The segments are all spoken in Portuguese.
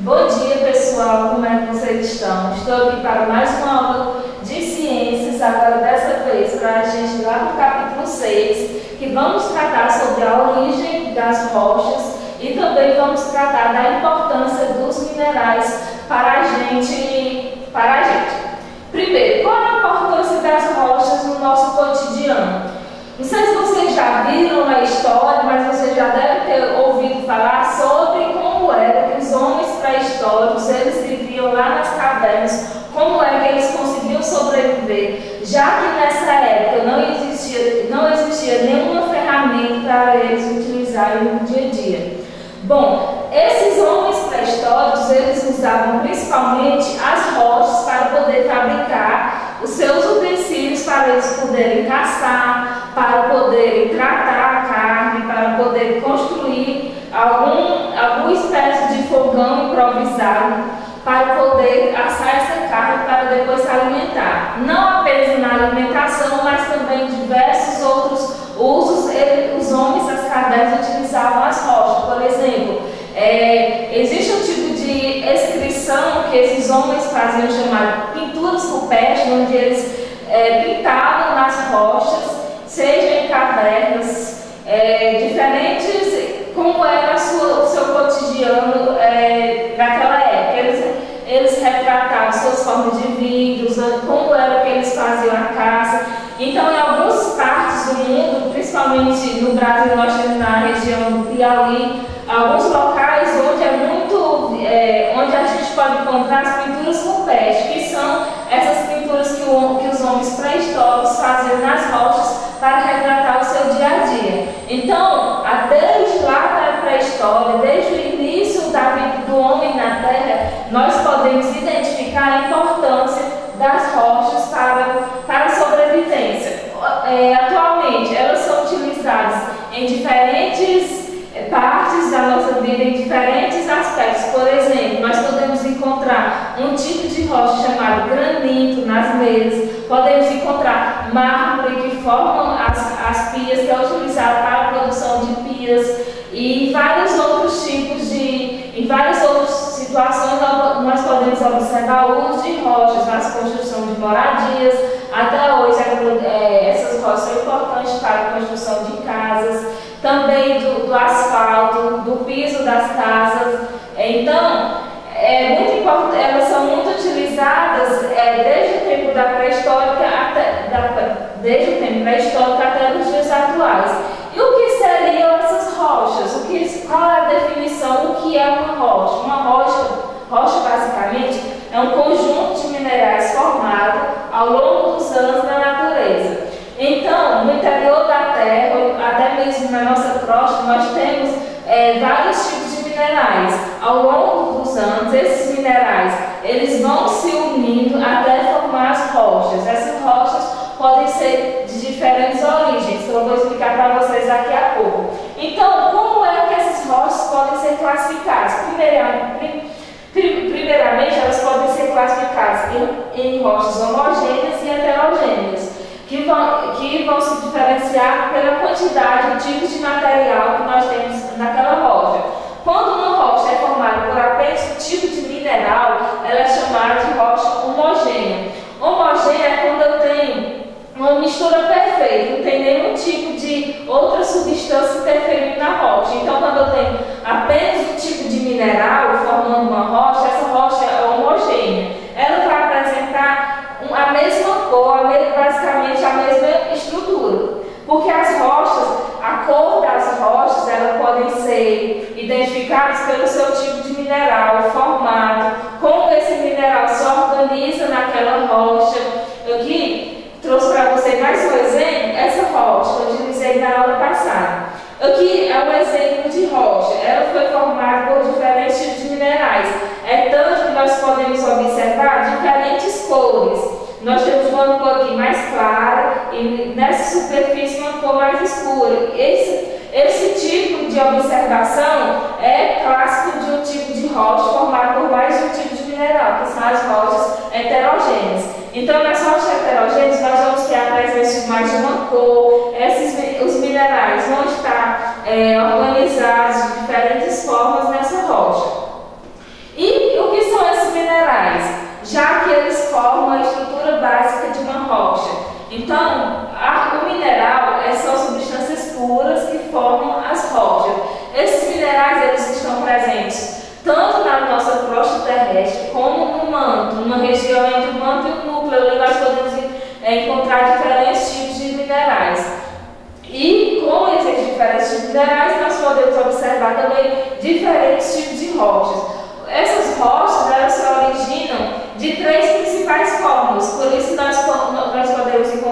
Bom dia pessoal, como é que vocês estão? Estou aqui para mais uma aula de ciências, agora dessa vez para a gente lá para o capítulo 6, que vamos tratar sobre a origem das rochas e também vamos tratar da importância dos minerais para a gente. Para a gente. Primeiro, qual é a importância das rochas no nosso cotidiano? Não sei se vocês já viram a história, mas vocês já devem ter ouvido falar sobre como era que os homens pré-históricos eles viviam lá como é que eles conseguiam sobreviver, já que nessa época não existia, não existia nenhuma ferramenta para eles utilizarem no dia a dia. Bom, esses homens pré-históricos eles usavam principalmente as rochas para poder fabricar os seus utensílios para eles poderem caçar, para poderem tratar a carne, para poder construir algum, alguma espécie de fogão improvisado para poder assar essa carne para depois se alimentar. Não apenas na alimentação, mas também diversos outros usos, ele, os homens das cavernas utilizavam as rochas. Por exemplo, é, existe um tipo de inscrição que esses homens faziam chamado pinturas rupestres, onde eles é, pintavam nas rochas, seja em cavernas, é, diferentes, como era sua, o seu cotidiano é, naquela época. Eles, eles retratavam suas formas de vida, como era que eles faziam a caça. Então, em algumas partes do mundo, principalmente no Brasil, nós temos na região do Piauí, alguns locais onde é muito, é, onde a gente pode encontrar as pinturas rupestres, que são essas pinturas que, o, que os homens pré-históricos faziam nas rochas para retratar o seu dia a dia. Então, desde lá da pré-história, desde o início da vida do homem na Terra, nós podemos identificar a importância das rochas para, para a sobrevivência. É, atualmente, elas são utilizadas em diferentes partes da nossa vida em diferentes aspectos. Por exemplo, nós podemos encontrar um tipo de rocha chamado granito nas mesas, podemos encontrar mármore que formam as, as pias, que é utilizado para a produção de pias, e vários outros tipos de. Em várias outras situações, nós podemos observar o uso de rochas nas construções de moradias. Até hoje, é, essas rochas são importantes para a construção de casas também do, do asfalto, do piso das casas. Então, é muito importante, elas são muito utilizadas é, desde o tempo da pré-histórica até da, desde o tempo pré-histórico até os dias atuais. E o que seriam essas rochas? O que, qual é a definição? O que é uma rocha? Uma rocha, rocha basicamente é um conjunto de minerais formado ao longo dos anos na natureza. Então, no interior da Terra, até mesmo na nossa crosta, nós temos é, vários tipos de minerais. Ao longo dos anos, esses minerais eles vão se unindo até formar as rochas. Essas rochas podem ser de diferentes origens, que eu vou explicar para vocês daqui a pouco. Então, como é que essas rochas podem ser classificadas? Primeiramente, primeiramente elas podem ser classificadas em, em rochas homogêneas e heterogêneas que vão, que vão se diferenciar pela quantidade, tipos de material que nós temos naquela rocha. Quando uma rocha é formada por apenas um tipo de mineral, ela é chamada de rocha homogênea. Homogênea é quando eu tenho uma mistura perfeita, não tem nenhum tipo de outra substância interferindo na rocha. Então, quando eu tenho nessa superfície uma cor mais escura. Esse, esse tipo de observação é clássico de um tipo de rocha formada por mais de um tipo de mineral, que são as rochas heterogêneas. Então, nas rochas heterogêneas, nós vamos ter a presença de mais de uma cor, esses, os minerais vão estar é, organizados de diferentes formas nessa rocha. E o que são esses minerais? Já que eles formam a estrutura básica de uma rocha. Então, presentes tanto na nossa crosta terrestre como no manto, numa região entre o manto e o núcleo, onde nós podemos é, encontrar diferentes tipos de minerais. E com esses diferentes tipos de minerais, nós podemos observar também diferentes tipos de rochas. Essas rochas elas se originam de três principais formas, por isso nós, nós podemos encontrar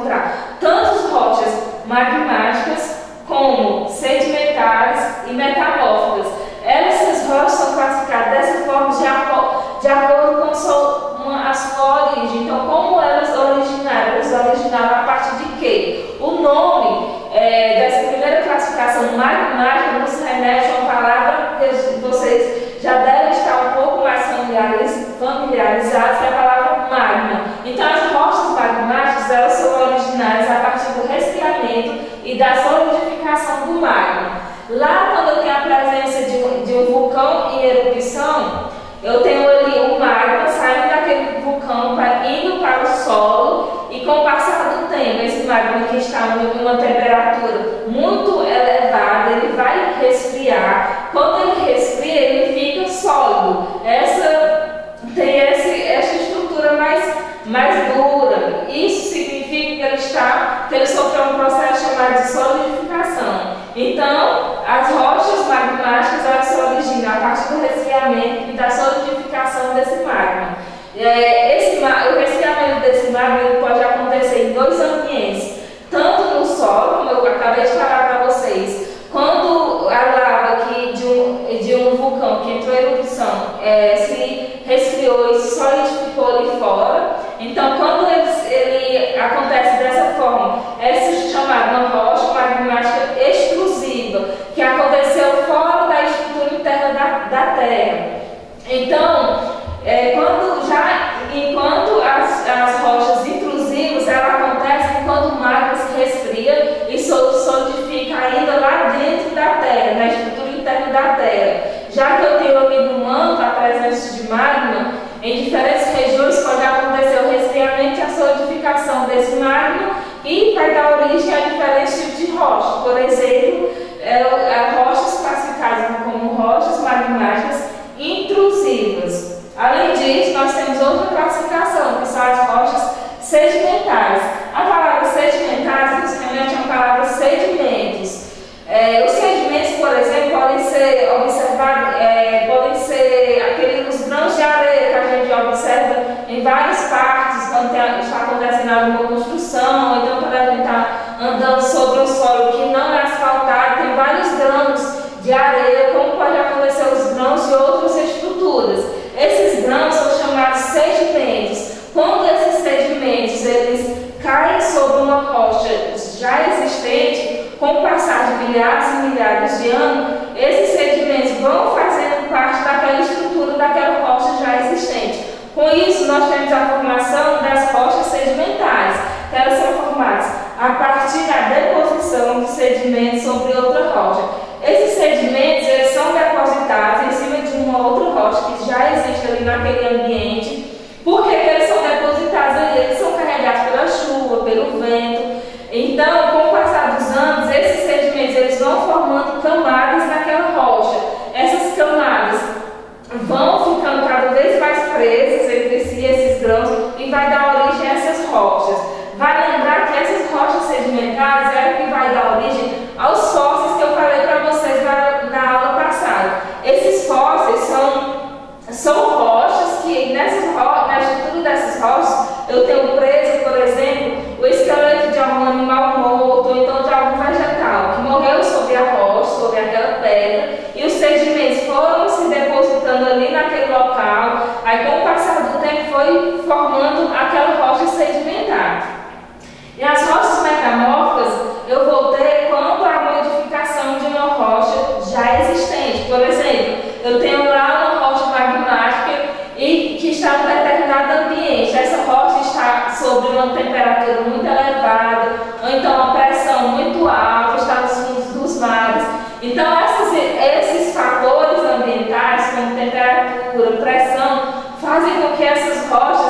e da solidificação do magma. Lá, quando eu tenho a presença de um, de um vulcão em erupção, eu tenho ali o magma saindo daquele vulcão para, indo para o solo e com o passar do tempo, esse magma que está em uma temperatura muito elevada, ele vai resfriar. Quando ele resfria, ele fica sólido. Essa tem esse, essa estrutura mais, mais dura. Isso significa que ele está, que ele sofreu um processo chamado de solidificação. Então, as rochas magmáticas elas se originam a partir do resfriamento e da solidificação desse magma. É, esse, o resfriamento desse magma pode acontecer em dois ambientes, tanto no solo, como eu acabei de falar para vocês, quando a lava de, um, de um vulcão que entrou em erupção é, se resfriou e se solidificou ali fora, então quando ele, ele acontece dessa forma, é chamada uma rocha magmática extrusiva, que aconteceu fora da estrutura interna da, da Terra. Então, é, quando já, enquanto as, as rochas intrusivas elas acontecem quando o magma se resfria e solidifica ainda lá dentro da Terra, na estrutura interna da Terra. Já que eu tenho ali no manto a presença de magma, em diferentes regiões pode acontecer o resfriamento e a solidificação desse magma e vai dar origem a diferentes tipos de rochas. Por exemplo, é, é, rochas classificadas como rochas magmáticas intrusivas. Além disso, nós temos outra classificação, que são as rochas sedimentares. A palavra sedimentares nos remete uma palavra sedimentos. É, os sedimentos, por exemplo, podem ser observados, é, podem ser aqueles grãos de areia que a gente observa em várias partes tem, está acontecendo alguma construção, ou então quando a está andando sobre um solo que não é asfaltado, tem vários grãos de areia, como pode acontecer os grãos de outras estruturas. Esses grãos são chamados sedimentos. Quando esses sedimentos eles caem sobre uma rocha já existente, com o passar de milhares e milhares de anos, esses sedimentos vão fazendo parte daquela estrutura daquela rocha já existente. Com isso, nós temos a formação das rochas sedimentares, que elas são formadas a partir da deposição de sedimentos sobre outra rocha. Esses sedimentos eles são depositados em cima de uma outra rocha que já existe ali naquele ambiente. Por que, que eles são depositados ali? Eles são carregados pela chuva, pelo vento. Então, com o passar dos anos, esses sedimentos eles vão formando camadas naquela rocha. Essas camadas vão ficando cada vez mais presas entre si, esses grãos, e vai dar origem a essas rochas. Vai lembrar que essas rochas sedimentares é o que vai dar origem aos fósseis que eu falei para vocês na, na aula passada. Esses fósseis são, são rochas que, nessas, na estrutura dessas rochas, eu tenho preso, por exemplo, o esqueleto de algum animal morto, ou então de algum vegetal, que morreu sobre a rocha, sobre aquela pedra, e os sedimentos foram se depositando ali naquele local, aí com o passar do tempo foi formando aquela rocha sedimentar. E as rochas metamórficas eu vou ter quando a modificação de uma rocha já existente. Por exemplo, eu tenho lá uma rocha magmática e que está em um determinado ambiente. Essa rocha está sobre uma temperatura muito elevada, ou então uma pressão muito alta, está nos fundos dos mares. Então, esses fatores ambientais, como temperatura, pressão, fazem com que essas rochas